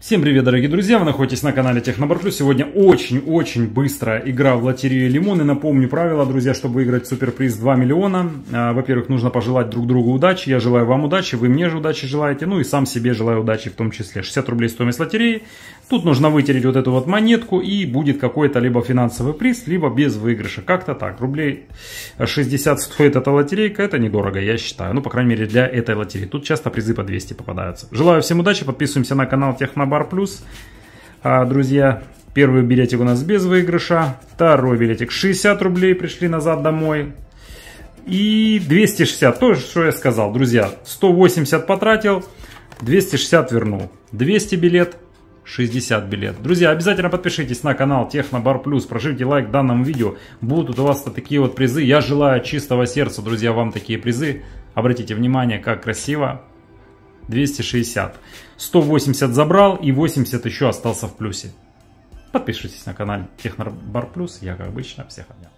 Всем привет, дорогие друзья! Вы находитесь на канале Технобар Плюс. Сегодня очень-очень быстрая игра в лотерею Лимоны. Напомню правила, друзья, чтобы выиграть суперприз 2 миллиона. А, во-первых, нужно пожелать друг другу удачи. Я желаю вам удачи, вы мне же удачи желаете. Ну и сам себе желаю удачи в том числе. 60 рублей стоимость лотереи. Тут нужно вытереть вот эту вот монетку и будет какой-то либо финансовый приз, либо без выигрыша. Как-то так. Рублей 60 стоит эта лотерейка. Это недорого, я считаю. Ну, по крайней мере, для этой лотереи. Тут часто призы по 200 попадаются. Желаю всем удачи. Подписываемся на канал Технобар Бар Плюс. А, друзья, первый билетик у нас без выигрыша. Второй билетик 60 рублей пришли назад домой. И 260, то, что я сказал, друзья. 180 потратил, 260 вернул. 200 билет, 60 билет. Друзья, обязательно подпишитесь на канал Технобар Плюс, прожимите лайк данному видео. Будут у вас такие вот призы. Я желаю чистого сердца, друзья, вам такие призы. Обратите внимание, как красиво. 260. 180 забрал и 80 еще остался в плюсе. Подпишитесь на канал Технобар Плюс. Я, как обычно, всех обнял.